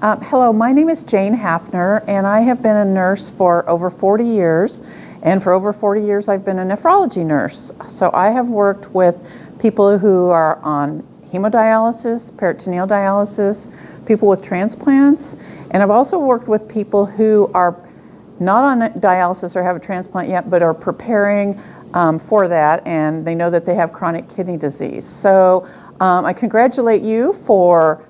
Um, hello, my name is Jane Hafner, and I have been a nurse for over 40 years. And for over 40 years, I've been a nephrology nurse. So I have worked with people who are on hemodialysis, peritoneal dialysis, people with transplants, and I've also worked with people who are not on dialysis or have a transplant yet, but are preparing um, for that, and they know that they have chronic kidney disease. So um, I congratulate you for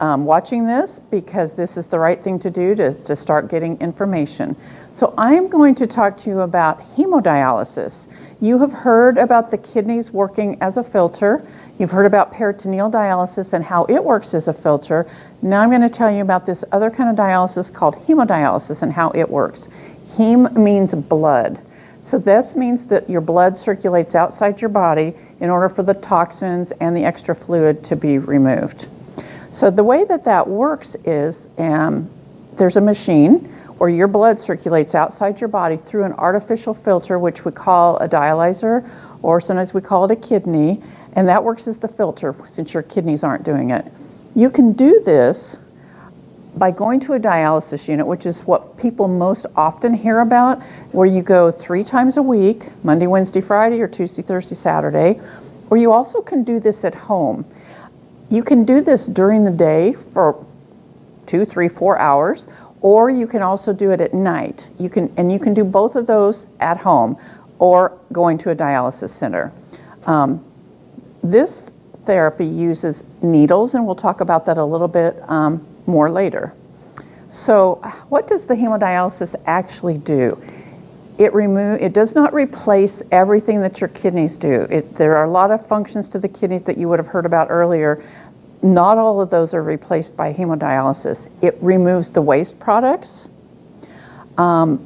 um, watching this because this is the right thing to do to, to start getting information. So I'm going to talk to you about hemodialysis. You have heard about the kidneys working as a filter. You've heard about peritoneal dialysis and how it works as a filter. Now I'm going to tell you about this other kind of dialysis called hemodialysis and how it works. Heme means blood. So this means that your blood circulates outside your body in order for the toxins and the extra fluid to be removed. So the way that that works is um, there's a machine where your blood circulates outside your body through an artificial filter, which we call a dialyzer, or sometimes we call it a kidney, and that works as the filter since your kidneys aren't doing it. You can do this by going to a dialysis unit, which is what people most often hear about, where you go three times a week, Monday, Wednesday, Friday, or Tuesday, Thursday, Saturday, or you also can do this at home. You can do this during the day for two, three, four hours, or you can also do it at night. You can, and you can do both of those at home or going to a dialysis center. Um, this therapy uses needles, and we'll talk about that a little bit um, more later. So, what does the hemodialysis actually do? It remove it does not replace everything that your kidneys do. It, there are a lot of functions to the kidneys that you would have heard about earlier. Not all of those are replaced by hemodialysis. It removes the waste products. Um,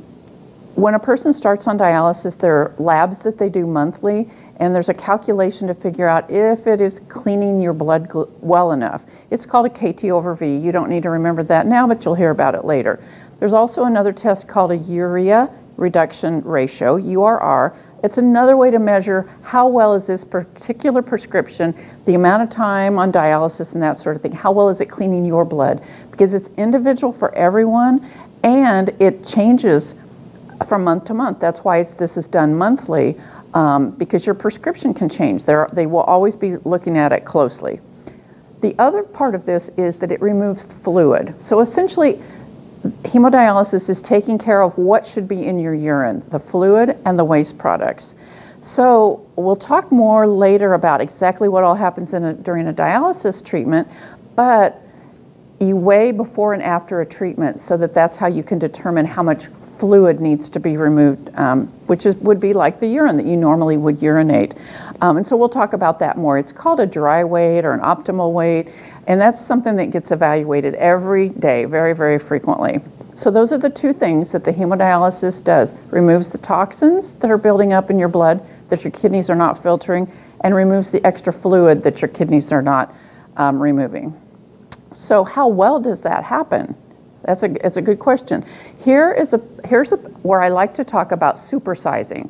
when a person starts on dialysis, there are labs that they do monthly, and there's a calculation to figure out if it is cleaning your blood well enough. It's called a KT over V. You don't need to remember that now, but you'll hear about it later. There's also another test called a urea reduction ratio, URR. It's another way to measure how well is this particular prescription, the amount of time on dialysis and that sort of thing, how well is it cleaning your blood? Because it's individual for everyone and it changes from month to month. That's why this is done monthly um, because your prescription can change. They're, they will always be looking at it closely. The other part of this is that it removes fluid. So essentially, hemodialysis is taking care of what should be in your urine, the fluid and the waste products. So we'll talk more later about exactly what all happens a, during a dialysis treatment, but you weigh before and after a treatment so that that's how you can determine how much fluid needs to be removed, um, which is, would be like the urine that you normally would urinate. Um, and so we'll talk about that more. It's called a dry weight or an optimal weight. And that's something that gets evaluated every day, very, very frequently. So those are the two things that the hemodialysis does. Removes the toxins that are building up in your blood that your kidneys are not filtering and removes the extra fluid that your kidneys are not um, removing. So how well does that happen? That's a, that's a good question. Here is a, here's a, where I like to talk about supersizing.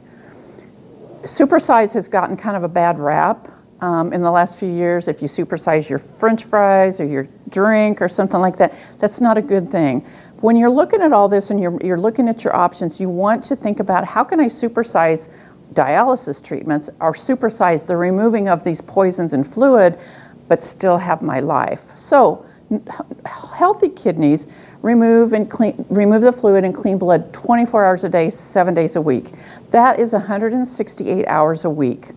Supersize has gotten kind of a bad rap um, in the last few years, if you supersize your french fries or your drink or something like that, that's not a good thing. When you're looking at all this and you're, you're looking at your options, you want to think about how can I supersize dialysis treatments or supersize the removing of these poisons and fluid, but still have my life. So, healthy kidneys remove and clean, remove the fluid and clean blood 24 hours a day, seven days a week. That is 168 hours a week.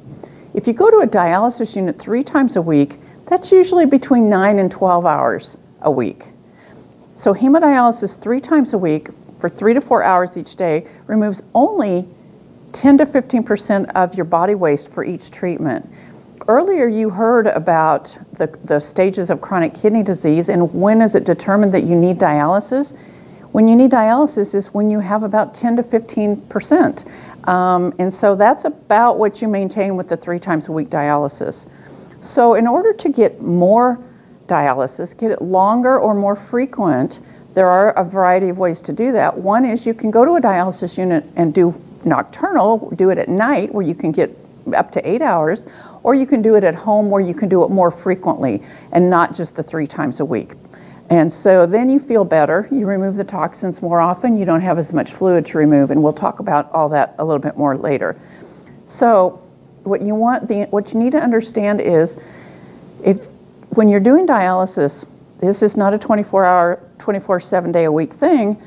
If you go to a dialysis unit three times a week, that's usually between 9 and 12 hours a week. So hemodialysis three times a week for three to four hours each day removes only 10 to 15% of your body waste for each treatment. Earlier you heard about the, the stages of chronic kidney disease and when is it determined that you need dialysis? When you need dialysis is when you have about 10 to 15%. Um, and so that's about what you maintain with the three times a week dialysis. So in order to get more dialysis, get it longer or more frequent, there are a variety of ways to do that. One is you can go to a dialysis unit and do nocturnal, do it at night where you can get up to eight hours, or you can do it at home where you can do it more frequently and not just the three times a week. And so then you feel better. You remove the toxins more often. You don't have as much fluid to remove. And we'll talk about all that a little bit more later. So what you want, the, what you need to understand is if when you're doing dialysis, this is not a 24 hour, 24 seven day a week thing.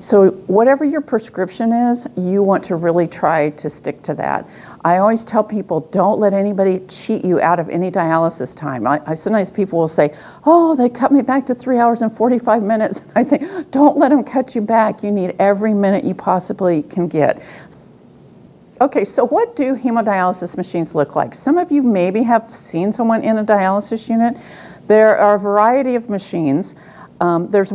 So whatever your prescription is, you want to really try to stick to that. I always tell people, don't let anybody cheat you out of any dialysis time. I, I, sometimes people will say, oh, they cut me back to three hours and 45 minutes. I say, don't let them cut you back. You need every minute you possibly can get. Okay, so what do hemodialysis machines look like? Some of you maybe have seen someone in a dialysis unit. There are a variety of machines. Um, there's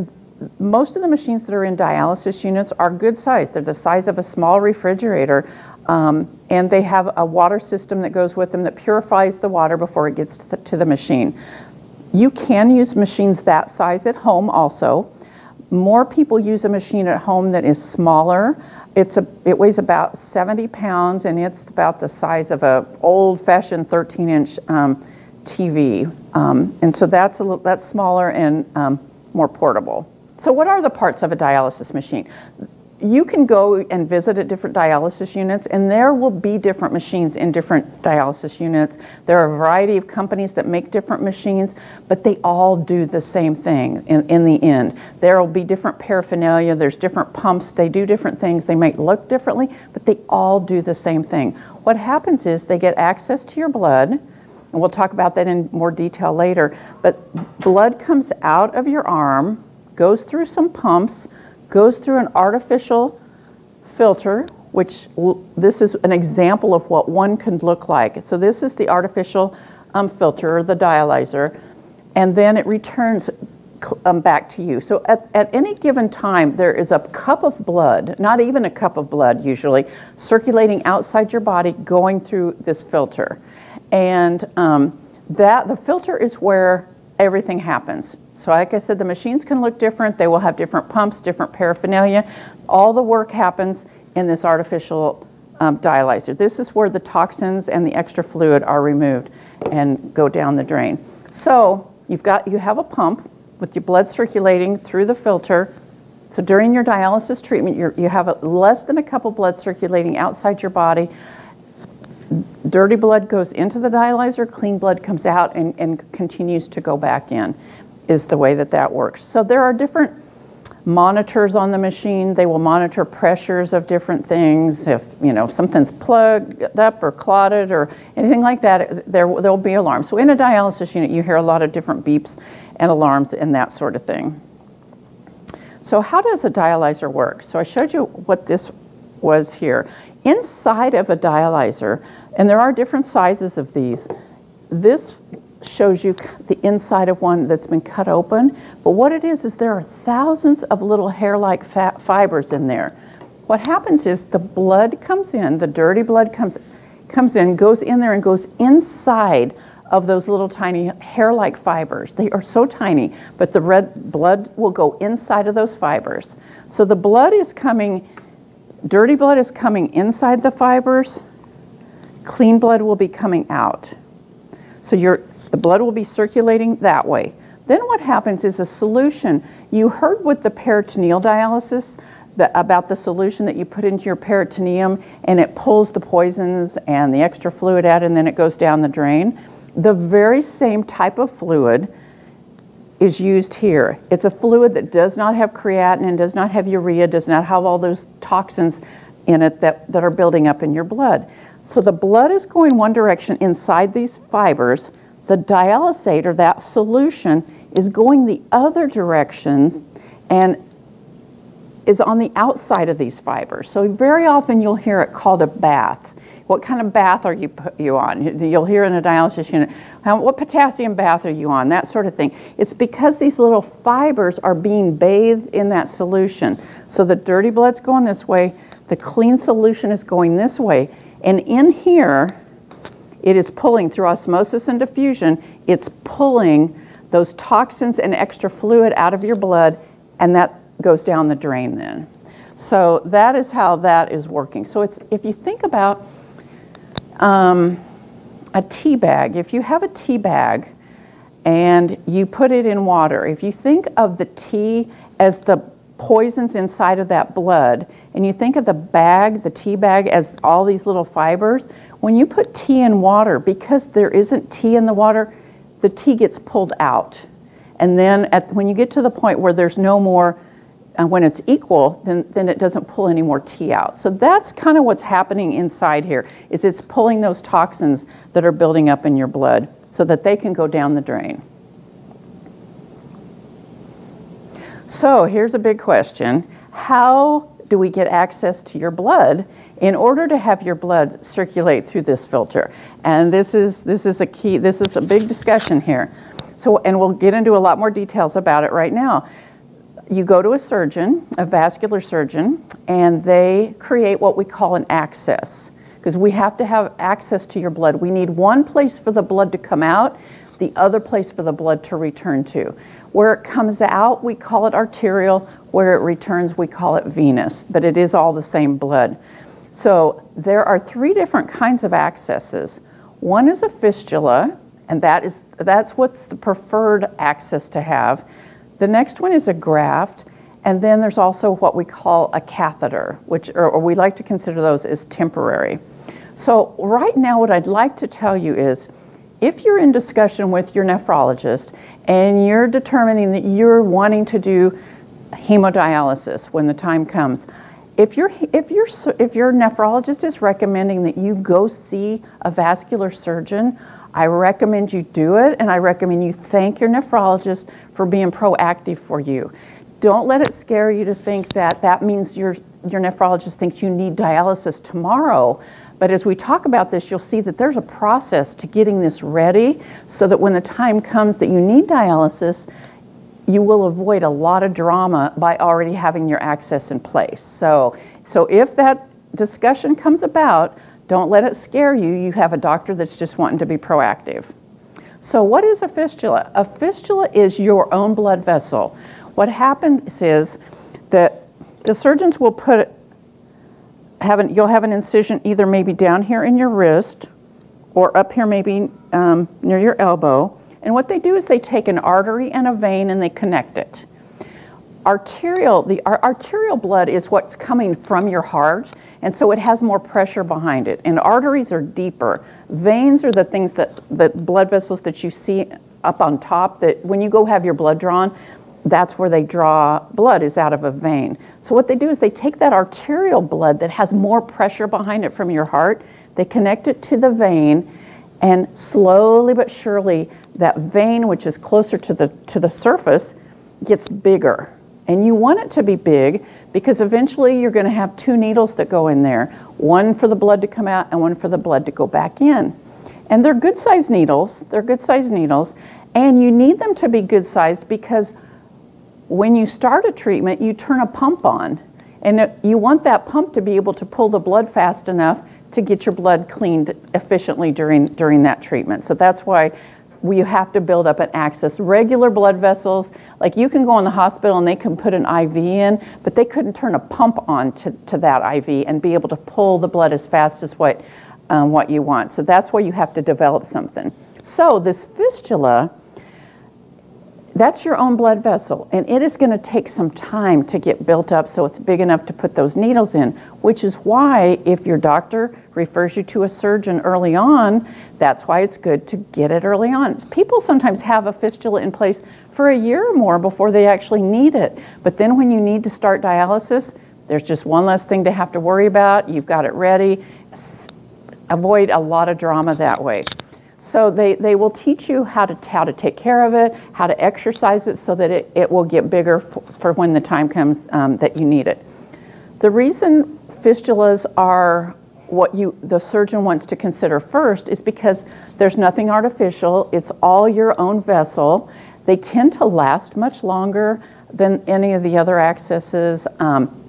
most of the machines that are in dialysis units are good size. They're the size of a small refrigerator, um, and they have a water system that goes with them that purifies the water before it gets to the, to the machine. You can use machines that size at home also. More people use a machine at home that is smaller. It's a, it weighs about 70 pounds and it's about the size of a old-fashioned 13-inch um, TV. Um, and so that's, a that's smaller and um, more portable. So what are the parts of a dialysis machine? You can go and visit at different dialysis units and there will be different machines in different dialysis units. There are a variety of companies that make different machines, but they all do the same thing in, in the end. There will be different paraphernalia, there's different pumps, they do different things. They might look differently, but they all do the same thing. What happens is they get access to your blood, and we'll talk about that in more detail later, but blood comes out of your arm goes through some pumps, goes through an artificial filter, which this is an example of what one can look like. So this is the artificial um, filter, the dialyzer, and then it returns um, back to you. So at, at any given time, there is a cup of blood, not even a cup of blood usually, circulating outside your body going through this filter. And um, that the filter is where everything happens. So like I said, the machines can look different. They will have different pumps, different paraphernalia. All the work happens in this artificial um, dialyzer. This is where the toxins and the extra fluid are removed and go down the drain. So you've got, you have a pump with your blood circulating through the filter. So during your dialysis treatment, you have a, less than a cup of blood circulating outside your body. Dirty blood goes into the dialyzer, clean blood comes out and, and continues to go back in is the way that that works. So there are different monitors on the machine. They will monitor pressures of different things. If you know something's plugged up or clotted or anything like that, there there will be alarms. So in a dialysis unit, you hear a lot of different beeps and alarms and that sort of thing. So how does a dialyzer work? So I showed you what this was here. Inside of a dialyzer, and there are different sizes of these, this shows you the inside of one that's been cut open. But what it is, is there are thousands of little hair-like fat fibers in there. What happens is the blood comes in, the dirty blood comes, comes in, goes in there and goes inside of those little tiny hair-like fibers. They are so tiny, but the red blood will go inside of those fibers. So the blood is coming, dirty blood is coming inside the fibers, clean blood will be coming out. So you're the blood will be circulating that way. Then what happens is a solution. You heard with the peritoneal dialysis the, about the solution that you put into your peritoneum and it pulls the poisons and the extra fluid out and then it goes down the drain. The very same type of fluid is used here. It's a fluid that does not have creatinine, does not have urea, does not have all those toxins in it that, that are building up in your blood. So the blood is going one direction inside these fibers the dialysate or that solution, is going the other directions and is on the outside of these fibers. So very often you'll hear it called a bath. What kind of bath are you, you on? You'll hear in a dialysis unit, what potassium bath are you on? That sort of thing. It's because these little fibers are being bathed in that solution. So the dirty blood's going this way, the clean solution is going this way. And in here, it is pulling through osmosis and diffusion, it's pulling those toxins and extra fluid out of your blood, and that goes down the drain then. So that is how that is working. So it's if you think about um, a tea bag, if you have a tea bag and you put it in water. If you think of the tea as the poisons inside of that blood, and you think of the bag, the tea bag, as all these little fibers, when you put tea in water, because there isn't tea in the water, the tea gets pulled out. And then at, when you get to the point where there's no more, uh, when it's equal, then, then it doesn't pull any more tea out. So that's kind of what's happening inside here, is it's pulling those toxins that are building up in your blood so that they can go down the drain. So here's a big question. How do we get access to your blood in order to have your blood circulate through this filter? And this is, this is a key, this is a big discussion here. So, and we'll get into a lot more details about it right now. You go to a surgeon, a vascular surgeon, and they create what we call an access because we have to have access to your blood. We need one place for the blood to come out, the other place for the blood to return to. Where it comes out, we call it arterial. Where it returns, we call it venous, but it is all the same blood. So there are three different kinds of accesses. One is a fistula, and that is that's what's the preferred access to have. The next one is a graft, and then there's also what we call a catheter, which or, or we like to consider those as temporary. So right now what I'd like to tell you is if you're in discussion with your nephrologist and you're determining that you're wanting to do hemodialysis when the time comes, if your if your if your nephrologist is recommending that you go see a vascular surgeon, I recommend you do it and I recommend you thank your nephrologist for being proactive for you. Don't let it scare you to think that that means your your nephrologist thinks you need dialysis tomorrow but as we talk about this, you'll see that there's a process to getting this ready so that when the time comes that you need dialysis, you will avoid a lot of drama by already having your access in place. So, so if that discussion comes about, don't let it scare you. You have a doctor that's just wanting to be proactive. So, what is a fistula? A fistula is your own blood vessel. What happens is that the surgeons will put have an, you'll have an incision either maybe down here in your wrist or up here maybe um, near your elbow. And what they do is they take an artery and a vein and they connect it. Arterial, the arterial blood is what's coming from your heart, and so it has more pressure behind it. And arteries are deeper. Veins are the things that, the blood vessels that you see up on top that when you go have your blood drawn, that's where they draw blood is out of a vein. So what they do is they take that arterial blood that has more pressure behind it from your heart, they connect it to the vein, and slowly but surely that vein which is closer to the to the surface gets bigger. And you want it to be big because eventually you're going to have two needles that go in there, one for the blood to come out and one for the blood to go back in. And they're good sized needles. They're good sized needles. And you need them to be good sized because when you start a treatment, you turn a pump on. And you want that pump to be able to pull the blood fast enough to get your blood cleaned efficiently during, during that treatment. So that's why we have to build up an access. Regular blood vessels, like you can go in the hospital and they can put an IV in, but they couldn't turn a pump on to, to that IV and be able to pull the blood as fast as what, um, what you want. So that's why you have to develop something. So this fistula, that's your own blood vessel, and it is going to take some time to get built up so it's big enough to put those needles in, which is why if your doctor refers you to a surgeon early on, that's why it's good to get it early on. People sometimes have a fistula in place for a year or more before they actually need it, but then when you need to start dialysis, there's just one less thing to have to worry about. You've got it ready. Avoid a lot of drama that way. So they, they will teach you how to, how to take care of it, how to exercise it so that it, it will get bigger for, for when the time comes um, that you need it. The reason fistulas are what you the surgeon wants to consider first is because there's nothing artificial, it's all your own vessel. They tend to last much longer than any of the other accesses. Um,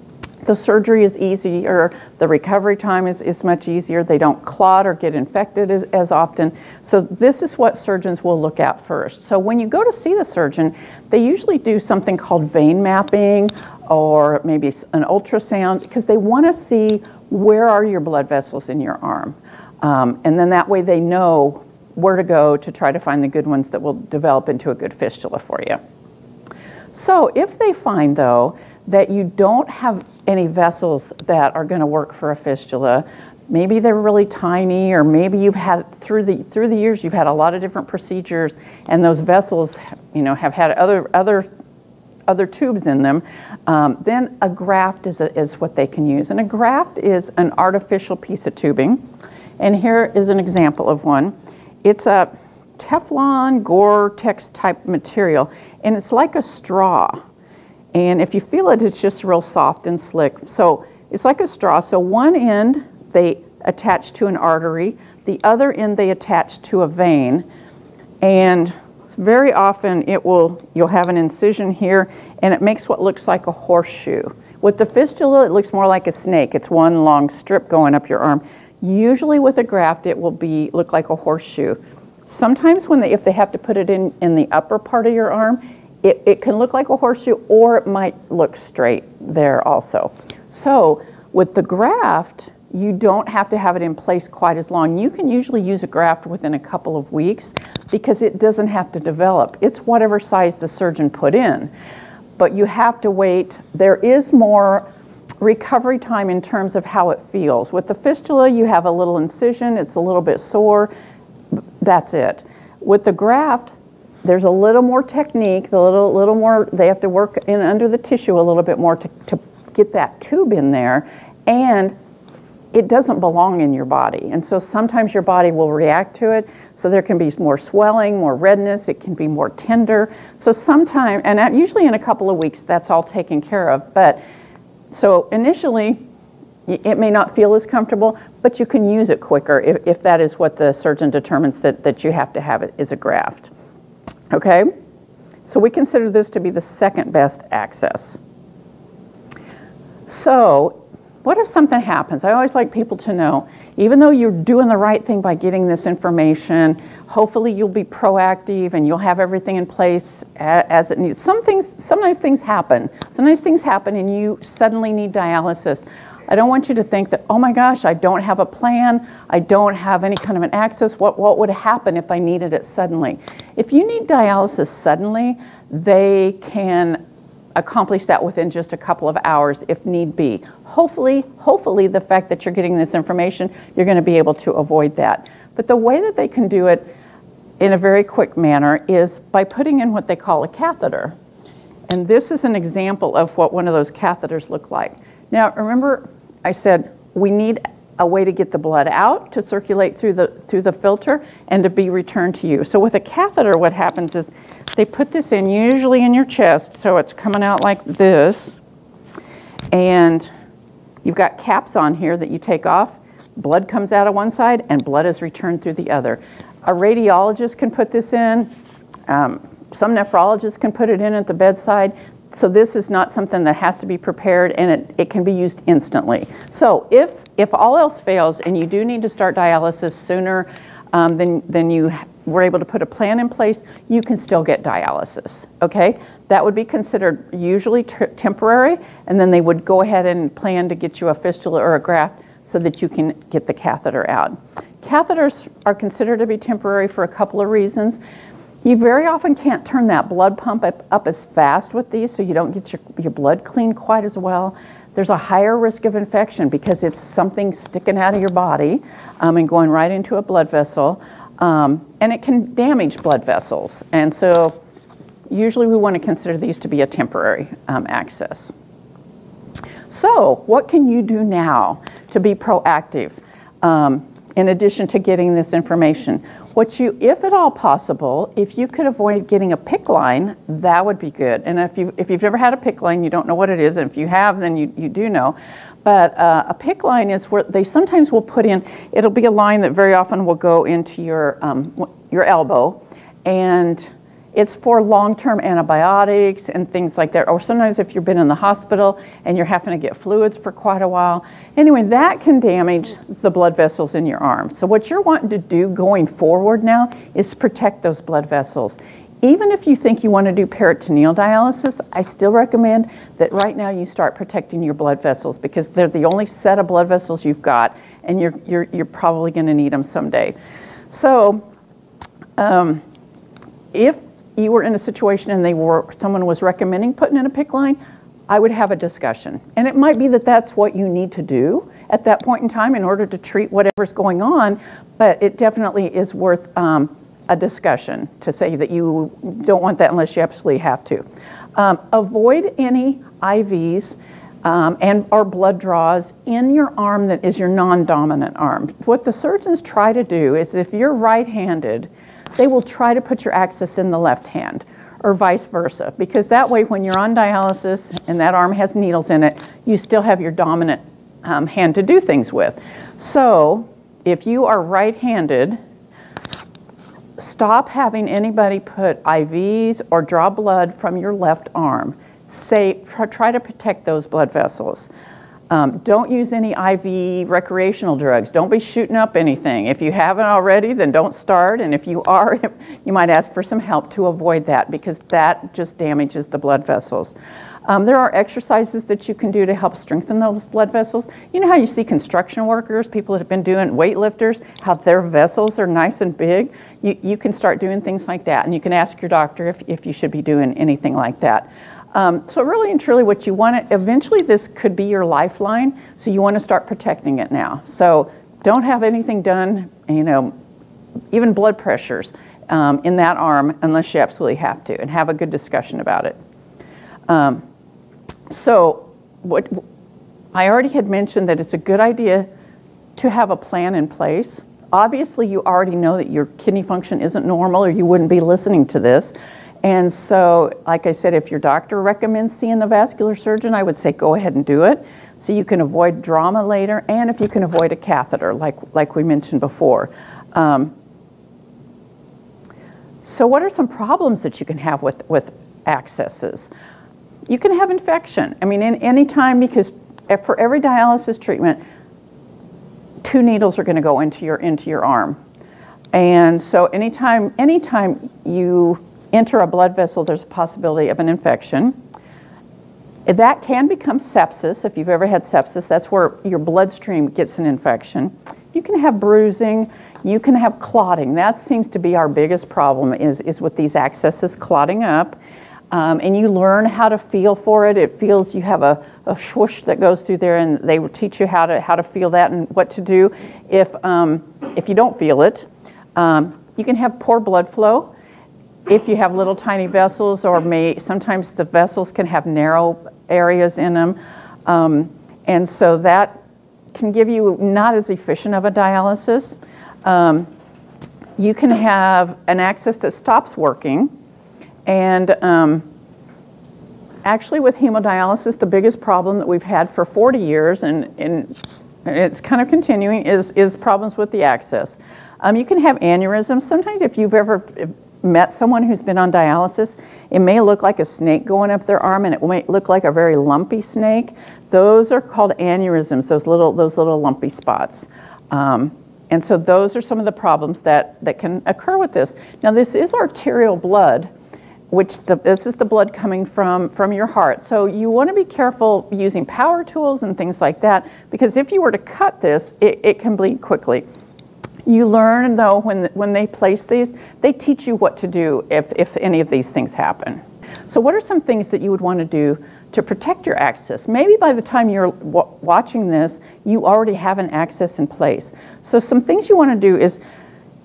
the surgery is easier, the recovery time is, is much easier, they don't clot or get infected as, as often. So, this is what surgeons will look at first. So, when you go to see the surgeon, they usually do something called vein mapping or maybe an ultrasound because they want to see where are your blood vessels in your arm. Um, and then that way they know where to go to try to find the good ones that will develop into a good fistula for you. So if they find though that you don't have any vessels that are going to work for a fistula, maybe they're really tiny or maybe you've had through the through the years you've had a lot of different procedures and those vessels you know have had other other other tubes in them. Um, then a graft is, a, is what they can use. And a graft is an artificial piece of tubing. And here is an example of one. It's a teflon gore-tex type material and it's like a straw and if you feel it it's just real soft and slick so it's like a straw so one end they attach to an artery, the other end they attach to a vein, and very often it will, you'll have an incision here, and it makes what looks like a horseshoe. With the fistula, it looks more like a snake. It's one long strip going up your arm. Usually with a graft, it will be look like a horseshoe. Sometimes when they, if they have to put it in, in the upper part of your arm, it, it can look like a horseshoe or it might look straight there also. So with the graft, you don't have to have it in place quite as long. You can usually use a graft within a couple of weeks because it doesn't have to develop. It's whatever size the surgeon put in. But you have to wait. There is more recovery time in terms of how it feels. With the fistula, you have a little incision, it's a little bit sore, that's it. With the graft, there's a little more technique, a little, little more, they have to work in under the tissue a little bit more to, to get that tube in there. And it doesn't belong in your body. And so sometimes your body will react to it. So there can be more swelling, more redness, it can be more tender. So sometimes, and usually in a couple of weeks, that's all taken care of. But so initially, it may not feel as comfortable, but you can use it quicker if, if that is what the surgeon determines that, that you have to have it is a graft. Okay? So we consider this to be the second best access. So what if something happens? I always like people to know, even though you're doing the right thing by getting this information, hopefully you'll be proactive and you'll have everything in place as it needs. Some things, sometimes things happen. Sometimes things happen and you suddenly need dialysis. I don't want you to think that, oh my gosh, I don't have a plan, I don't have any kind of an access. What, what would happen if I needed it suddenly? If you need dialysis suddenly, they can accomplish that within just a couple of hours if need be. Hopefully, hopefully the fact that you're getting this information, you're going to be able to avoid that. But the way that they can do it in a very quick manner is by putting in what they call a catheter. And this is an example of what one of those catheters look like. Now, remember I said we need a way to get the blood out to circulate through the through the filter and to be returned to you. So with a catheter what happens is they put this in usually in your chest, so it's coming out like this. And you've got caps on here that you take off. Blood comes out of one side and blood is returned through the other. A radiologist can put this in. Um, some nephrologists can put it in at the bedside. So this is not something that has to be prepared and it, it can be used instantly. So if, if all else fails and you do need to start dialysis sooner um, than, than you were able to put a plan in place, you can still get dialysis, okay? That would be considered usually temporary, and then they would go ahead and plan to get you a fistula or a graft so that you can get the catheter out. Catheters are considered to be temporary for a couple of reasons. You very often can't turn that blood pump up, up as fast with these, so you don't get your, your blood clean quite as well. There's a higher risk of infection because it's something sticking out of your body um, and going right into a blood vessel. Um, and it can damage blood vessels. And so usually we want to consider these to be a temporary um, access. So what can you do now to be proactive um, in addition to getting this information? What you, if at all possible, if you could avoid getting a PICC line, that would be good. And if, you, if you've never had a PICC line, you don't know what it is. And if you have, then you, you do know. But uh, a PICC line is where they sometimes will put in, it'll be a line that very often will go into your, um, your elbow. And it's for long-term antibiotics and things like that. Or sometimes if you've been in the hospital and you're having to get fluids for quite a while. Anyway, that can damage the blood vessels in your arm. So what you're wanting to do going forward now is protect those blood vessels. Even if you think you want to do peritoneal dialysis, I still recommend that right now you start protecting your blood vessels because they're the only set of blood vessels you've got and you're, you're, you're probably going to need them someday. So Um, if you were in a situation and they were someone was recommending putting in a PICC line, I would have a discussion. And it might be that that's what you need to do at that point in time in order to treat whatever's going on, but it definitely is worth um, a discussion to say that you don't want that unless you absolutely have to. Um, avoid any IVs um, and or blood draws in your arm that is your non-dominant arm. What the surgeons try to do is if you're right-handed, they will try to put your access in the left hand or vice versa because that way when you're on dialysis and that arm has needles in it, you still have your dominant um, hand to do things with. So if you are right-handed, stop having anybody put IVs or draw blood from your left arm. Say, try to protect those blood vessels. Um, don't use any IV recreational drugs. Don't be shooting up anything. If you haven't already, then don't start. And if you are, you might ask for some help to avoid that because that just damages the blood vessels. Um, there are exercises that you can do to help strengthen those blood vessels. You know how you see construction workers, people that have been doing weightlifters, how their vessels are nice and big? You, you can start doing things like that, and you can ask your doctor if, if you should be doing anything like that. Um, so really and truly what you want to, eventually this could be your lifeline, so you want to start protecting it now. So don't have anything done, you know, even blood pressures um, in that arm unless you absolutely have to, and have a good discussion about it. Um, so what I already had mentioned that it's a good idea to have a plan in place. Obviously, you already know that your kidney function isn't normal or you wouldn't be listening to this. And so, like I said, if your doctor recommends seeing the vascular surgeon, I would say go ahead and do it so you can avoid drama later and if you can avoid a catheter, like, like we mentioned before. Um, so what are some problems that you can have with, with accesses? you can have infection. I mean, in any time, because for every dialysis treatment, two needles are going to go into your into your arm, and so anytime anytime you enter a blood vessel, there's a possibility of an infection. That can become sepsis. If you've ever had sepsis, that's where your bloodstream gets an infection. You can have bruising. You can have clotting. That seems to be our biggest problem is, is with these accesses clotting up. Um, and you learn how to feel for it. It feels you have a, a swoosh that goes through there, and they will teach you how to how to feel that and what to do if um, if you don't feel it. Um, you can have poor blood flow if you have little tiny vessels, or may sometimes the vessels can have narrow areas in them, um, and so that can give you not as efficient of a dialysis. Um, you can have an access that stops working and um, actually with hemodialysis, the biggest problem that we've had for 40 years, and, and it's kind of continuing, is, is problems with the access. Um, you can have aneurysms. Sometimes if you've ever met someone who's been on dialysis, it may look like a snake going up their arm and it might look like a very lumpy snake. Those are called aneurysms, those little, those little lumpy spots. Um, and so those are some of the problems that, that can occur with this. Now this is arterial blood, which the, this is the blood coming from, from your heart. So you want to be careful using power tools and things like that because if you were to cut this, it, it can bleed quickly. You learn though when, when they place these, they teach you what to do if, if any of these things happen. So what are some things that you would want to do to protect your access? Maybe by the time you're watching this, you already have an access in place. So some things you want to do is,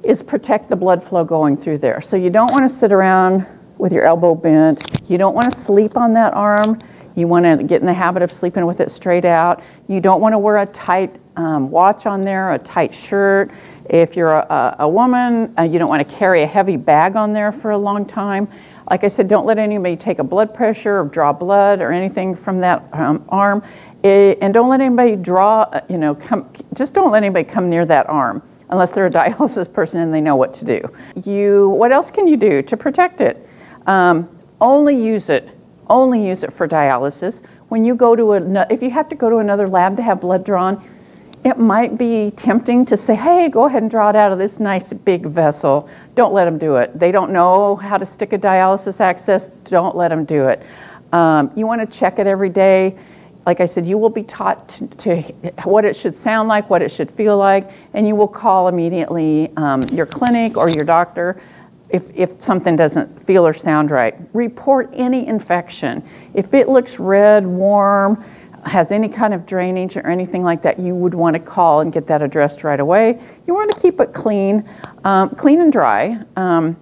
is protect the blood flow going through there. So you don't want to sit around with your elbow bent. You don't want to sleep on that arm. You want to get in the habit of sleeping with it straight out. You don't want to wear a tight um, watch on there, a tight shirt. If you're a, a woman, uh, you don't want to carry a heavy bag on there for a long time. Like I said, don't let anybody take a blood pressure or draw blood or anything from that um, arm. It, and don't let anybody draw, uh, you know, come, just don't let anybody come near that arm unless they're a dialysis person and they know what to do. You, what else can you do to protect it? Um, only use it, only use it for dialysis. When you go to a, if you have to go to another lab to have blood drawn, it might be tempting to say, hey, go ahead and draw it out of this nice big vessel. Don't let them do it. They don't know how to stick a dialysis access. Don't let them do it. Um, you want to check it every day. Like I said, you will be taught to, to, what it should sound like, what it should feel like, and you will call immediately um, your clinic or your doctor if, if something doesn't feel or sound right. Report any infection. If it looks red, warm, has any kind of drainage or anything like that, you would want to call and get that addressed right away. You want to keep it clean, um, clean and dry. Um,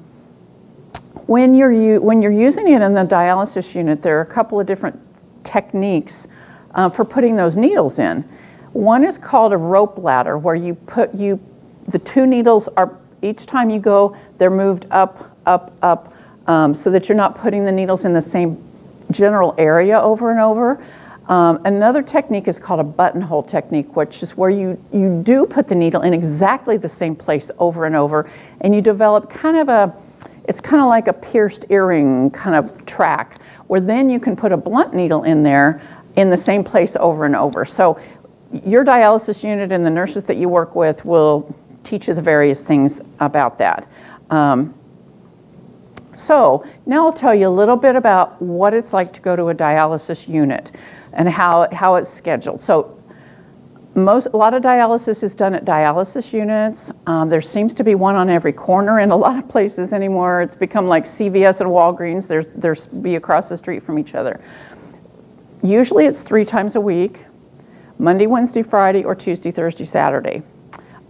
when you're, when you're using it in the dialysis unit, there are a couple of different techniques uh, for putting those needles in. One is called a rope ladder, where you put you, the two needles are each time you go, they're moved up, up, up, um, so that you're not putting the needles in the same general area over and over. Um, another technique is called a buttonhole technique, which is where you, you do put the needle in exactly the same place over and over, and you develop kind of a, it's kind of like a pierced earring kind of track, where then you can put a blunt needle in there in the same place over and over. So your dialysis unit and the nurses that you work with will teach you the various things about that. Um, so now I'll tell you a little bit about what it's like to go to a dialysis unit and how, how it's scheduled. So most, a lot of dialysis is done at dialysis units. Um, there seems to be one on every corner in a lot of places anymore. It's become like CVS and Walgreens. There's, there's be across the street from each other. Usually it's three times a week, Monday, Wednesday, Friday, or Tuesday, Thursday, Saturday.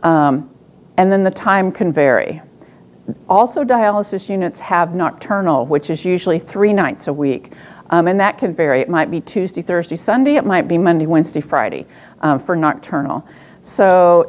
Um, and then the time can vary. Also, dialysis units have nocturnal, which is usually three nights a week. Um, and that can vary. It might be Tuesday, Thursday, Sunday. It might be Monday, Wednesday, Friday um, for nocturnal. So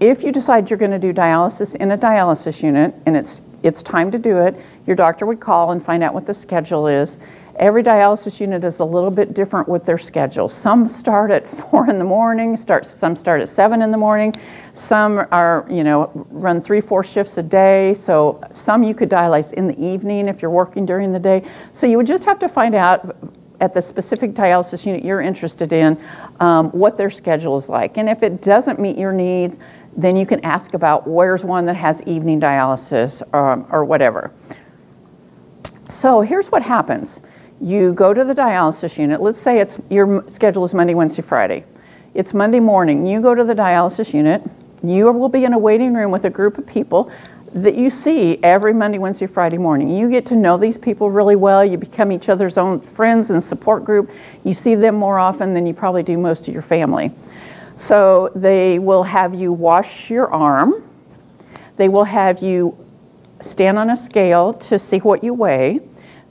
if you decide you're going to do dialysis in a dialysis unit and it's, it's time to do it, your doctor would call and find out what the schedule is. Every dialysis unit is a little bit different with their schedule. Some start at four in the morning, start, some start at seven in the morning. Some are, you know, run three, four shifts a day. So some you could dialyze in the evening if you're working during the day. So you would just have to find out at the specific dialysis unit you're interested in um, what their schedule is like. And if it doesn't meet your needs, then you can ask about where's one that has evening dialysis um, or whatever. So here's what happens. You go to the dialysis unit. Let's say it's your schedule is Monday, Wednesday, Friday. It's Monday morning. You go to the dialysis unit. You will be in a waiting room with a group of people that you see every Monday, Wednesday, Friday morning. You get to know these people really well. You become each other's own friends and support group. You see them more often than you probably do most of your family. So they will have you wash your arm. They will have you stand on a scale to see what you weigh.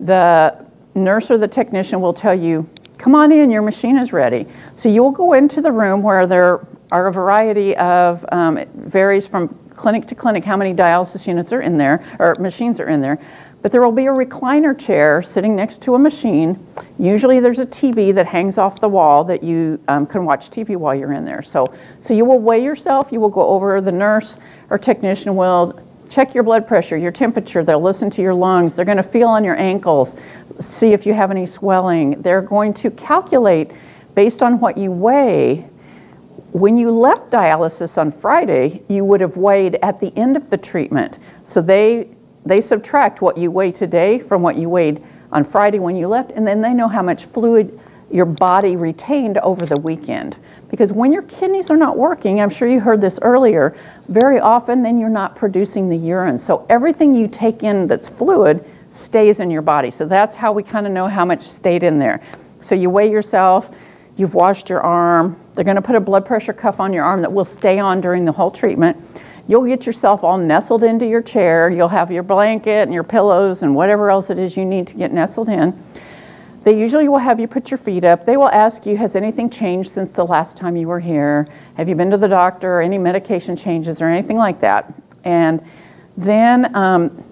The nurse or the technician will tell you, come on in, your machine is ready. So you'll go into the room where there are a variety of, um, it varies from clinic to clinic how many dialysis units are in there, or machines are in there. But there will be a recliner chair sitting next to a machine. Usually there's a TV that hangs off the wall that you um, can watch TV while you're in there. So, so you will weigh yourself, you will go over, the nurse or technician will check your blood pressure, your temperature, they'll listen to your lungs, they're gonna feel on your ankles, see if you have any swelling. They're going to calculate based on what you weigh. When you left dialysis on Friday, you would have weighed at the end of the treatment. So they, they subtract what you weigh today from what you weighed on Friday when you left, and then they know how much fluid your body retained over the weekend. Because when your kidneys are not working, I'm sure you heard this earlier, very often then you're not producing the urine. So everything you take in that's fluid stays in your body. So that's how we kind of know how much stayed in there. So you weigh yourself, you've washed your arm, they're going to put a blood pressure cuff on your arm that will stay on during the whole treatment. You'll get yourself all nestled into your chair. You'll have your blanket and your pillows and whatever else it is you need to get nestled in. They usually will have you put your feet up. They will ask you, has anything changed since the last time you were here? Have you been to the doctor or any medication changes or anything like that? And then um,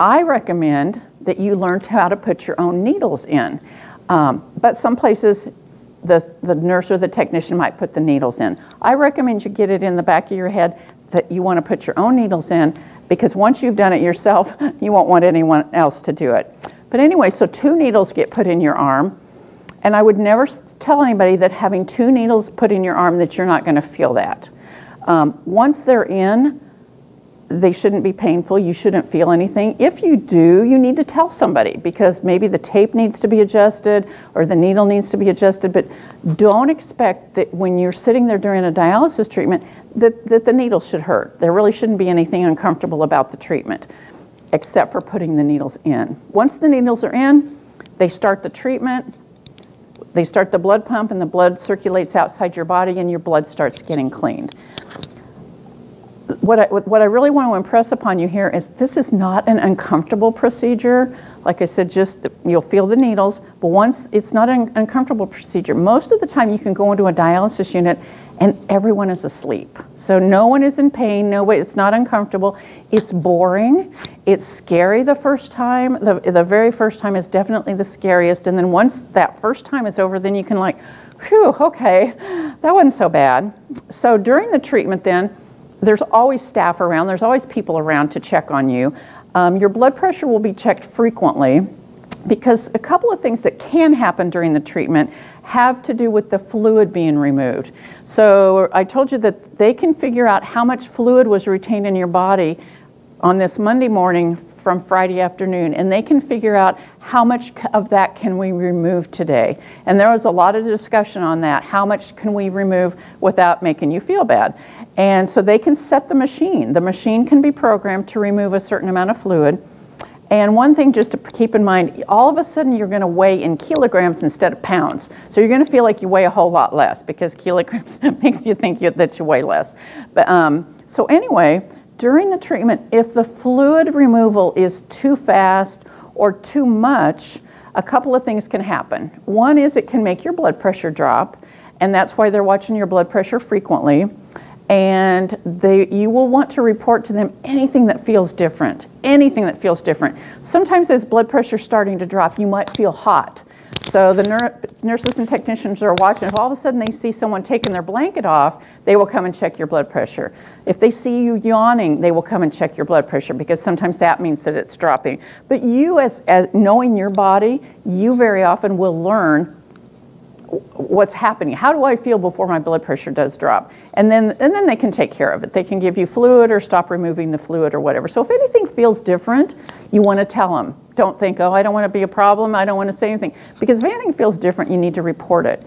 I recommend that you learn how to put your own needles in. Um, but some places, the, the nurse or the technician might put the needles in. I recommend you get it in the back of your head that you want to put your own needles in because once you've done it yourself, you won't want anyone else to do it. But anyway, so two needles get put in your arm. And I would never tell anybody that having two needles put in your arm that you're not going to feel that. Um, once they're in, they shouldn't be painful. You shouldn't feel anything. If you do, you need to tell somebody because maybe the tape needs to be adjusted or the needle needs to be adjusted. But don't expect that when you're sitting there during a dialysis treatment that, that the needle should hurt. There really shouldn't be anything uncomfortable about the treatment, except for putting the needles in. Once the needles are in, they start the treatment, they start the blood pump, and the blood circulates outside your body, and your blood starts getting cleaned. What I, what I really want to impress upon you here is this is not an uncomfortable procedure. Like I said, just you'll feel the needles, but once it's not an uncomfortable procedure, most of the time you can go into a dialysis unit and everyone is asleep. So no one is in pain, no way, it's not uncomfortable. It's boring, it's scary the first time. The, the very first time is definitely the scariest. And then once that first time is over, then you can like, whew, okay, that wasn't so bad. So during the treatment then, there's always staff around, there's always people around to check on you. Um, your blood pressure will be checked frequently because a couple of things that can happen during the treatment have to do with the fluid being removed. So I told you that they can figure out how much fluid was retained in your body on this Monday morning from Friday afternoon, and they can figure out how much of that can we remove today. And there was a lot of discussion on that. How much can we remove without making you feel bad? And so they can set the machine. The machine can be programmed to remove a certain amount of fluid. And one thing just to keep in mind, all of a sudden you're going to weigh in kilograms instead of pounds. So you're going to feel like you weigh a whole lot less because kilograms makes you think you, that you weigh less. But, um, so anyway, during the treatment, if the fluid removal is too fast or too much, a couple of things can happen. One is it can make your blood pressure drop, and that's why they're watching your blood pressure frequently and they, you will want to report to them anything that feels different, anything that feels different. Sometimes as blood pressure is starting to drop, you might feel hot. So the nur nurses and technicians are watching. If all of a sudden they see someone taking their blanket off, they will come and check your blood pressure. If they see you yawning, they will come and check your blood pressure because sometimes that means that it's dropping. But you, as, as knowing your body, you very often will learn what's happening. How do I feel before my blood pressure does drop? And then, and then they can take care of it. They can give you fluid or stop removing the fluid or whatever. So if anything feels different, you want to tell them. Don't think, oh, I don't want to be a problem. I don't want to say anything. Because if anything feels different, you need to report it.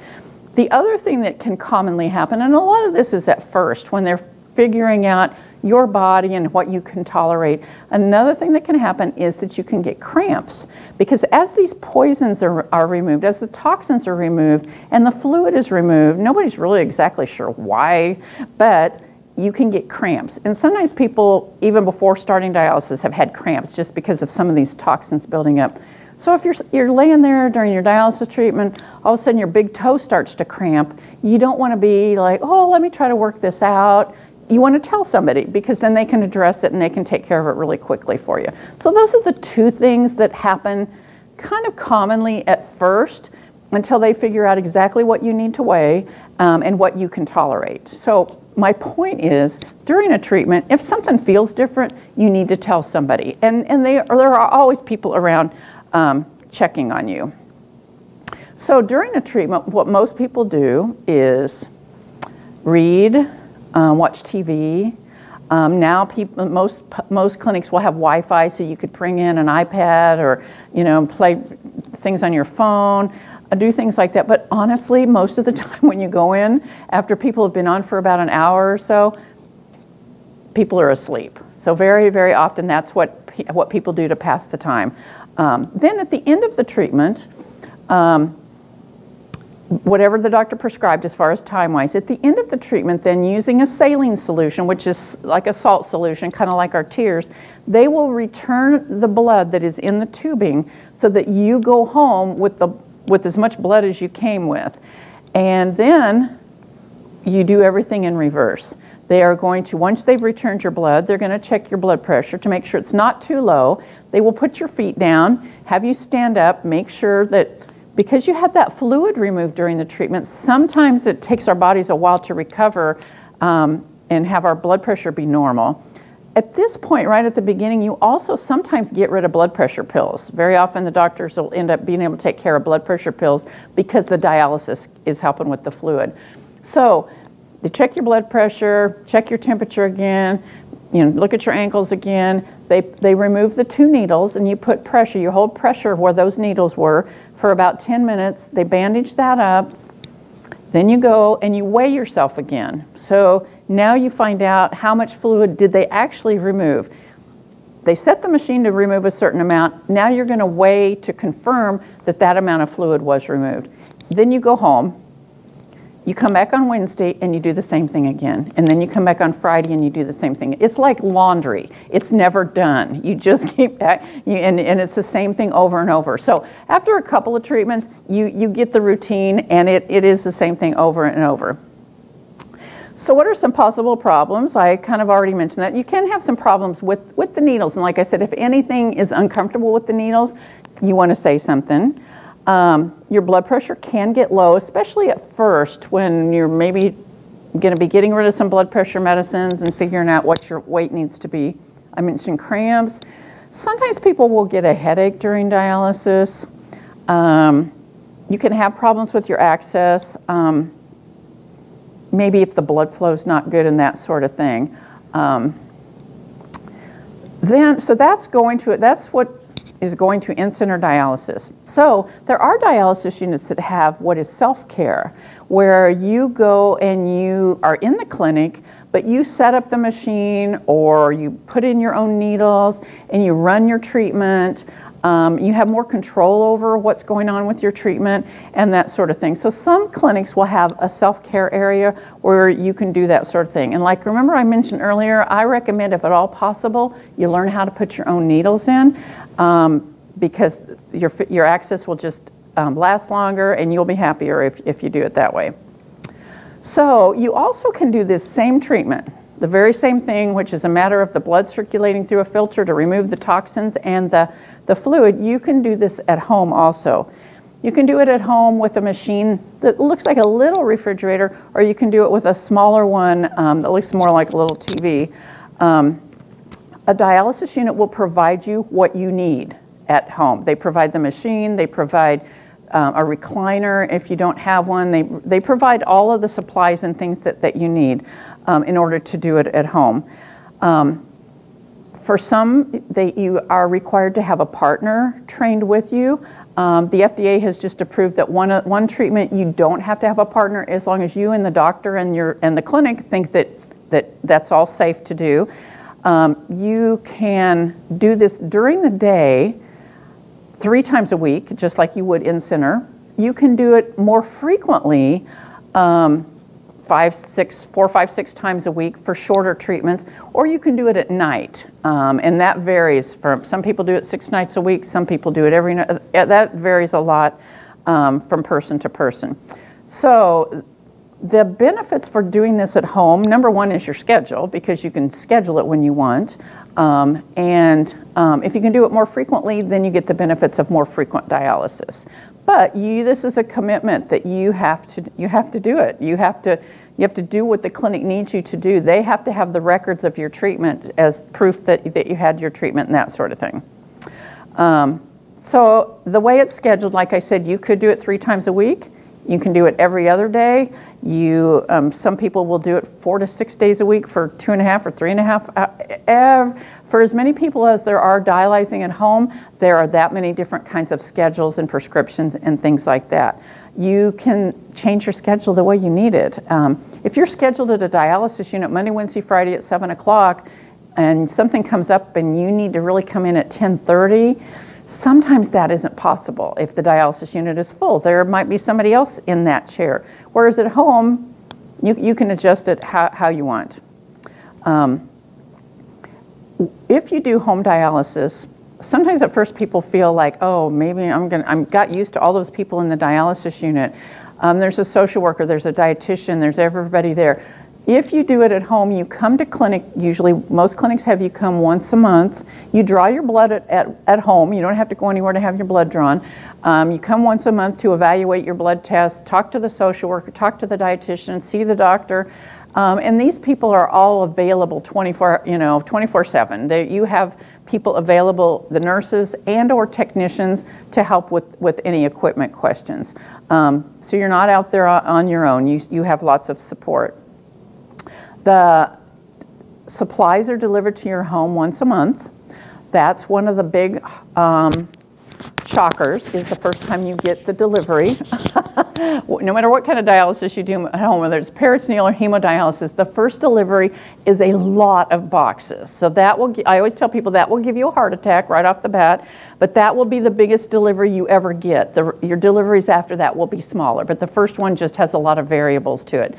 The other thing that can commonly happen, and a lot of this is at first when they're figuring out your body and what you can tolerate. Another thing that can happen is that you can get cramps because as these poisons are, are removed, as the toxins are removed and the fluid is removed, nobody's really exactly sure why, but you can get cramps. And sometimes people, even before starting dialysis, have had cramps just because of some of these toxins building up. So if you're, you're laying there during your dialysis treatment, all of a sudden your big toe starts to cramp, you don't want to be like, oh, let me try to work this out you want to tell somebody because then they can address it and they can take care of it really quickly for you. So those are the two things that happen kind of commonly at first until they figure out exactly what you need to weigh um, and what you can tolerate. So my point is, during a treatment, if something feels different, you need to tell somebody. And, and they, there are always people around um, checking on you. So during a treatment, what most people do is read, um, watch TV. Um, now, people, most most clinics will have Wi-Fi, so you could bring in an iPad or you know play things on your phone, uh, do things like that. But honestly, most of the time when you go in, after people have been on for about an hour or so, people are asleep. So very very often that's what what people do to pass the time. Um, then at the end of the treatment. Um, whatever the doctor prescribed as far as time-wise. At the end of the treatment, then using a saline solution, which is like a salt solution, kind of like our tears, they will return the blood that is in the tubing so that you go home with, the, with as much blood as you came with. And then you do everything in reverse. They are going to, once they've returned your blood, they're going to check your blood pressure to make sure it's not too low. They will put your feet down, have you stand up, make sure that because you had that fluid removed during the treatment, sometimes it takes our bodies a while to recover um, and have our blood pressure be normal. At this point, right at the beginning, you also sometimes get rid of blood pressure pills. Very often the doctors will end up being able to take care of blood pressure pills because the dialysis is helping with the fluid. So they check your blood pressure, check your temperature again, you know, look at your ankles again. They, they remove the two needles and you put pressure, you hold pressure where those needles were for about 10 minutes. They bandage that up. Then you go and you weigh yourself again. So Now you find out how much fluid did they actually remove. They set the machine to remove a certain amount. Now you're going to weigh to confirm that that amount of fluid was removed. Then you go home. You come back on Wednesday and you do the same thing again. And then you come back on Friday and you do the same thing. It's like laundry. It's never done. You just keep back, you, and, and it's the same thing over and over. So after a couple of treatments, you, you get the routine and it, it is the same thing over and over. So what are some possible problems? I kind of already mentioned that. You can have some problems with, with the needles. And like I said, if anything is uncomfortable with the needles, you want to say something. Um, your blood pressure can get low, especially at first when you're maybe going to be getting rid of some blood pressure medicines and figuring out what your weight needs to be. I mentioned cramps. Sometimes people will get a headache during dialysis. Um, you can have problems with your access. Um, maybe if the blood flow is not good and that sort of thing. Um, then, so that's going to, it. that's what is going to in-center dialysis. So there are dialysis units that have what is self-care, where you go and you are in the clinic, but you set up the machine or you put in your own needles and you run your treatment. Um, you have more control over what's going on with your treatment and that sort of thing. So some clinics will have a self-care area where you can do that sort of thing. And like remember I mentioned earlier, I recommend if at all possible, you learn how to put your own needles in um, because your, your access will just um, last longer and you'll be happier if, if you do it that way. So you also can do this same treatment the very same thing, which is a matter of the blood circulating through a filter to remove the toxins and the, the fluid, you can do this at home also. You can do it at home with a machine that looks like a little refrigerator, or you can do it with a smaller one um, that looks more like a little TV. Um, a dialysis unit will provide you what you need at home. They provide the machine, they provide um, a recliner if you don't have one. They, they provide all of the supplies and things that, that you need um, in order to do it at home. Um, for some, they, you are required to have a partner trained with you. Um, the FDA has just approved that one, one treatment you don't have to have a partner as long as you and the doctor and, your, and the clinic think that, that that's all safe to do. Um, you can do this during the day three times a week, just like you would in center. You can do it more frequently um, five, six, four, five, six times a week for shorter treatments, or you can do it at night. Um, and that varies from, some people do it six nights a week, some people do it every night. Uh, that varies a lot um, from person to person. So the benefits for doing this at home, number one is your schedule because you can schedule it when you want. Um, and um, if you can do it more frequently, then you get the benefits of more frequent dialysis. But you, this is a commitment that you have to, you have to do it. You have to, you have to do what the clinic needs you to do. They have to have the records of your treatment as proof that, that you had your treatment and that sort of thing. Um, so the way it's scheduled, like I said, you could do it three times a week. You can do it every other day. You, um, some people will do it four to six days a week for two and a half or three and a half. Uh, for as many people as there are dialyzing at home, there are that many different kinds of schedules and prescriptions and things like that. You can change your schedule the way you need it. Um, if you're scheduled at a dialysis unit Monday, Wednesday, Friday at 7 o'clock, and something comes up and you need to really come in at 1030, sometimes that isn't possible if the dialysis unit is full. There might be somebody else in that chair. Whereas at home, you, you can adjust it how, how you want. Um, if you do home dialysis, sometimes at first people feel like, oh, maybe I'm gonna, I'm got used to all those people in the dialysis unit. Um, there's a social worker, there's a dietitian, there's everybody there. If you do it at home, you come to clinic, usually most clinics have you come once a month. You draw your blood at, at, at home. You don't have to go anywhere to have your blood drawn. Um, you come once a month to evaluate your blood test, talk to the social worker, talk to the dietitian, see the doctor. Um, and these people are all available 24, you know, 24/7. They, you have people available, the nurses and or technicians, to help with, with any equipment questions. Um, so you're not out there on your own. You, you have lots of support. The supplies are delivered to your home once a month. That's one of the big um, shockers is the first time you get the delivery. no matter what kind of dialysis you do at home, whether it's peritoneal or hemodialysis, the first delivery is a lot of boxes. So that will, I always tell people that will give you a heart attack right off the bat, but that will be the biggest delivery you ever get. The, your deliveries after that will be smaller, but the first one just has a lot of variables to it.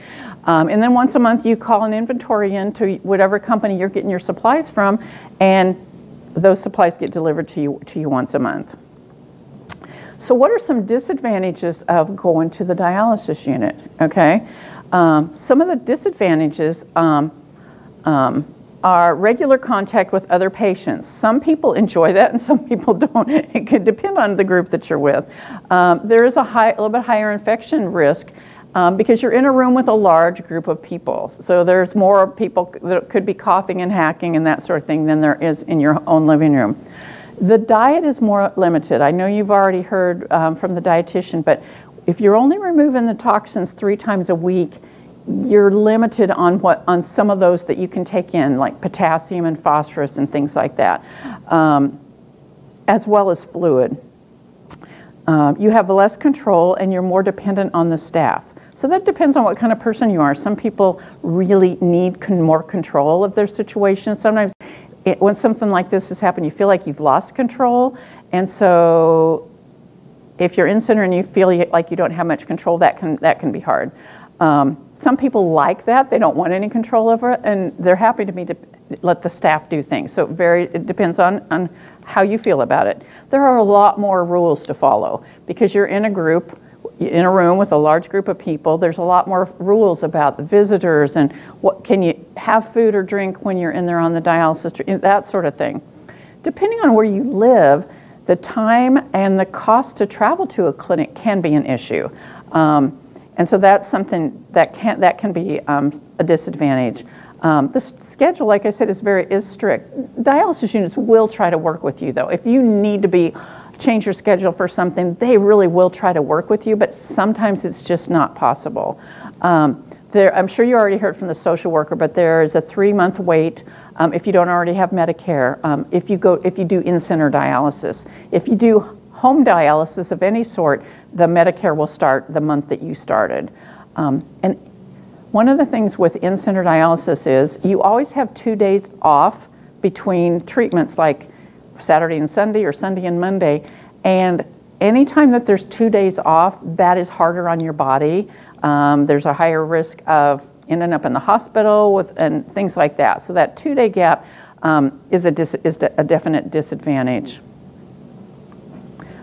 Um, and then once a month, you call an inventory in to whatever company you're getting your supplies from, and those supplies get delivered to you, to you once a month. So what are some disadvantages of going to the dialysis unit? Okay, um, some of the disadvantages um, um, are regular contact with other patients. Some people enjoy that and some people don't. It could depend on the group that you're with. Um, there is a, high, a little bit higher infection risk um, because you're in a room with a large group of people. So there's more people that could be coughing and hacking and that sort of thing than there is in your own living room. The diet is more limited. I know you've already heard um, from the dietitian, but if you're only removing the toxins three times a week, you're limited on what on some of those that you can take in, like potassium and phosphorus and things like that, um, as well as fluid. Uh, you have less control and you're more dependent on the staff. So that depends on what kind of person you are. Some people really need con more control of their situation. Sometimes it, when something like this has happened, you feel like you've lost control. And so if you're in center and you feel like you don't have much control, that can, that can be hard. Um, some people like that. They don't want any control over it, and they're happy to me to let the staff do things. So it, very, it depends on, on how you feel about it. There are a lot more rules to follow because you're in a group in a room with a large group of people, there's a lot more rules about the visitors and what can you have food or drink when you're in there on the dialysis, that sort of thing. Depending on where you live, the time and the cost to travel to a clinic can be an issue. Um, and so that's something that can, that can be um, a disadvantage. Um, the schedule, like I said, is very is strict. Dialysis units will try to work with you, though. If you need to be change your schedule for something, they really will try to work with you, but sometimes it's just not possible. Um, there, I'm sure you already heard from the social worker, but there is a three-month wait um, if you don't already have Medicare. Um, if you go, if you do in-center dialysis, if you do home dialysis of any sort, the Medicare will start the month that you started. Um, and one of the things with in-center dialysis is you always have two days off between treatments, like Saturday and Sunday or Sunday and Monday. And anytime that there's two days off, that is harder on your body. Um, there's a higher risk of ending up in the hospital with and things like that. So that two-day gap um, is, a dis, is a definite disadvantage.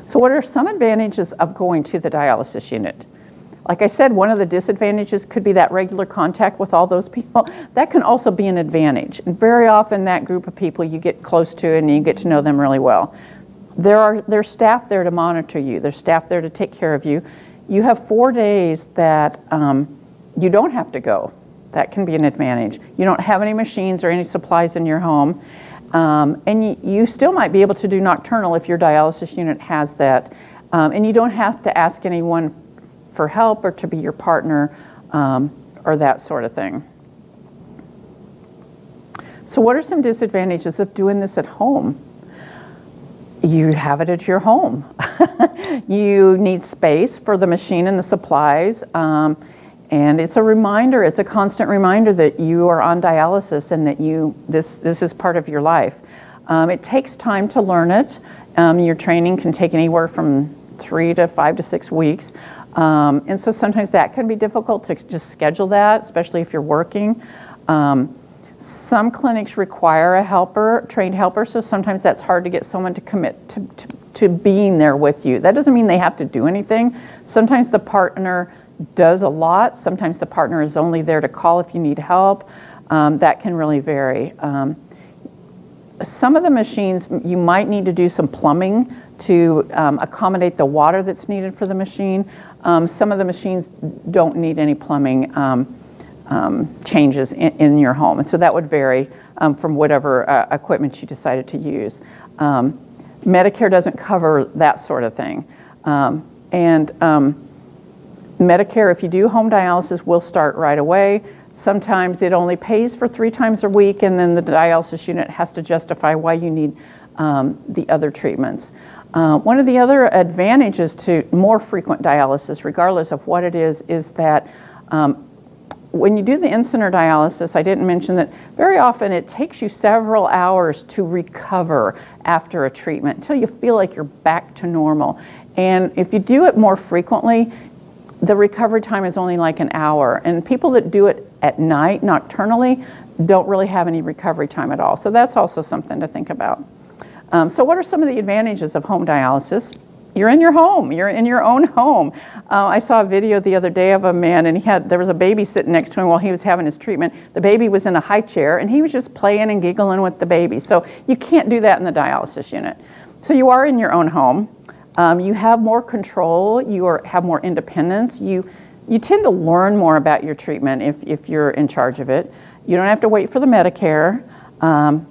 So what are some advantages of going to the dialysis unit? Like I said, one of the disadvantages could be that regular contact with all those people. That can also be an advantage. And very often that group of people you get close to and you get to know them really well. There are there's staff there to monitor you. There's staff there to take care of you. You have four days that um, you don't have to go. That can be an advantage. You don't have any machines or any supplies in your home. Um, and you, you, still might be able to do nocturnal if your dialysis unit has that. Um, and you don't have to ask anyone for help or to be your partner um, or that sort of thing. So what are some disadvantages of doing this at home? You have it at your home. you need space for the machine and the supplies. Um, and it's a reminder, it's a constant reminder that you are on dialysis and that you this, this is part of your life. Um, it takes time to learn it. Um, your training can take anywhere from three to five to six weeks. Um, and so sometimes that can be difficult to just schedule that, especially if you're working. Um, some clinics require a helper, trained helper, so sometimes that's hard to get someone to commit to, to, to being there with you. That doesn't mean they have to do anything. Sometimes the partner does a lot. Sometimes the partner is only there to call if you need help. Um, that can really vary. Um, some of the machines, you might need to do some plumbing to um, accommodate the water that's needed for the machine. Um, some of the machines don't need any plumbing um, um, changes in, in, your home, and so that would vary um, from whatever uh, equipment you decided to use. Medicare doesn't cover that sort of thing. And Medicare, if you do home dialysis, will start right away. Sometimes it only pays for three times a week, and then the dialysis unit has to justify why you need um, the other treatments. Uh, one of the other advantages to more frequent dialysis, regardless of what it is, is that um, when you do the in-center dialysis, I didn't mention that very often it takes you several hours to recover after a treatment until you feel like you're back to normal. And if you do it more frequently, the recovery time is only like an hour. And people that do it at night, nocturnally, don't really have any recovery time at all. So that's also something to think about. Um, so what are some of the advantages of home dialysis? You're in your home. You're in your own home. Uh, I saw a video the other day of a man, and he had there was a baby sitting next to him while he was having his treatment. The baby was in a high chair, and he was just playing and giggling with the baby. So you can't do that in the dialysis unit. So you are in your own home. Um, you have more control. You are, have more independence. You you tend to learn more about your treatment if, if you're in charge of it. You don't have to wait for the Medicare. Um,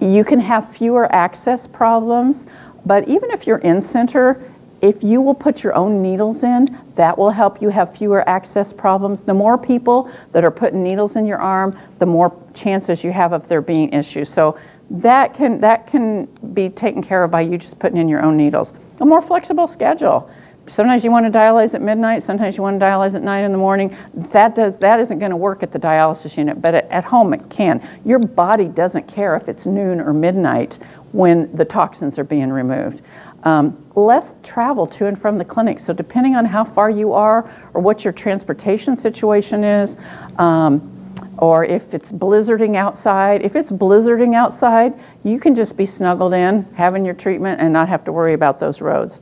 you can have fewer access problems, but even if you're in center, if you will put your own needles in, that will help you have fewer access problems. The more people that are putting needles in your arm, the more chances you have of there being issues. So that can, that can be taken care of by you just putting in your own needles. A more flexible schedule. Sometimes you want to dialyze at midnight, sometimes you want to dialyze at 9 in the morning. That, does, that isn't going to work at the dialysis unit, but at, at home it can. Your body doesn't care if it's noon or midnight when the toxins are being removed. Um, less travel to and from the clinic. So depending on how far you are or what your transportation situation is, um, or if it's blizzarding outside, if it's blizzarding outside, you can just be snuggled in, having your treatment, and not have to worry about those roads.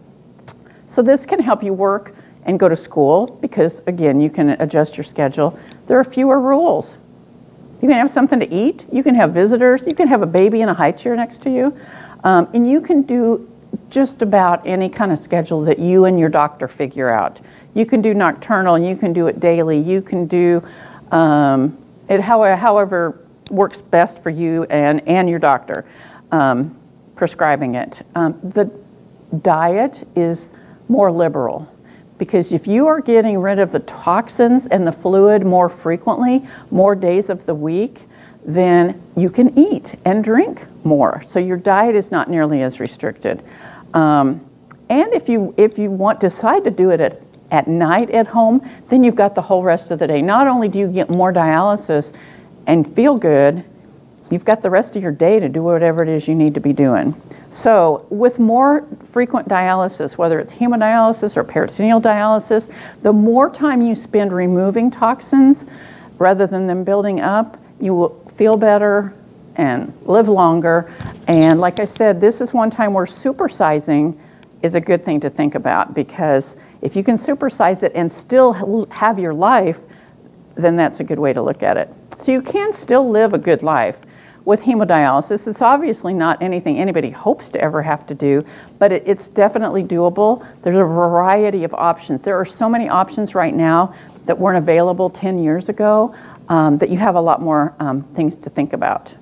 So this can help you work and go to school because, again, you can adjust your schedule. There are fewer rules. You can have something to eat, you can have visitors, you can have a baby in a high chair next to you, um, and you can do just about any kind of schedule that you and your doctor figure out. You can do nocturnal, you can do it daily, you can do um, it however, however works best for you and, and your doctor um, prescribing it. Um, the diet is more liberal. Because if you are getting rid of the toxins and the fluid more frequently, more days of the week, then you can eat and drink more. So your diet is not nearly as restricted. Um, and if you, if you want decide to do it at, at night at home, then you've got the whole rest of the day. Not only do you get more dialysis and feel good, you've got the rest of your day to do whatever it is you need to be doing. So with more frequent dialysis, whether it's hemodialysis or peritoneal dialysis, the more time you spend removing toxins rather than them building up, you will feel better and live longer. And like I said, this is one time where supersizing is a good thing to think about because if you can supersize it and still have your life, then that's a good way to look at it. So you can still live a good life with hemodialysis. It's obviously not anything anybody hopes to ever have to do, but it, it's definitely doable. There's a variety of options. There are so many options right now that weren't available 10 years ago um, that you have a lot more um, things to think about.